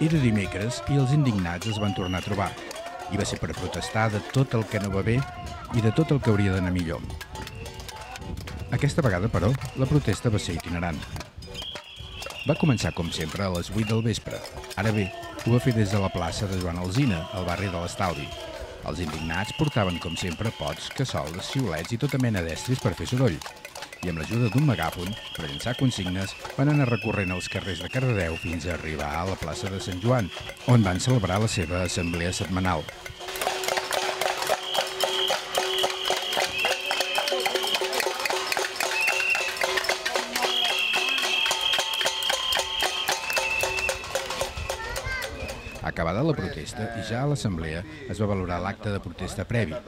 Era dimecres i els indignats es van tornar a trobar. I va ser per protestar de tot el que no va bé i de tot el que hauria d'anar millor. Aquesta vegada, però, la protesta va ser itinerant. Va començar, com sempre, a les 8 del vespre. Ara bé, ho va fer des de la plaça de Joan Alzina, al barri de l'Estalvi. Els indignats portaven, com sempre, pots, cassoles, xiulets i tota mena d'estris per fer soroll. I amb l'ajuda d'un megàfon, per llançar consignes, van anar recorrent els carrers de Cardedeu fins a arribar a la plaça de Sant Joan, on van celebrar la seva assemblea setmanal. Acabada la protesta i ja a l'assemblea es va valorar l'acte de protesta previ.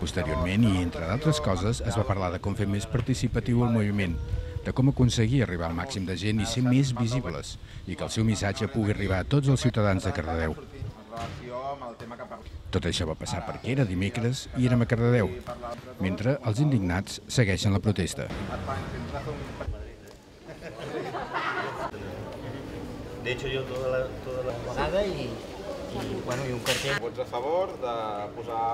Posteriorment, i entre d'altres coses, es va parlar de com fer més participatiu el moviment, de com aconseguir arribar al màxim de gent i ser més visibles, i que el seu missatge pugui arribar a tots els ciutadans de Cardedeu. Tot això va passar perquè era dimecres i érem a Cardedeu, mentre els indignats segueixen la protesta. De hecho, yo toda la, toda la... i, i, bueno, i un cartell. Vots a favor de posar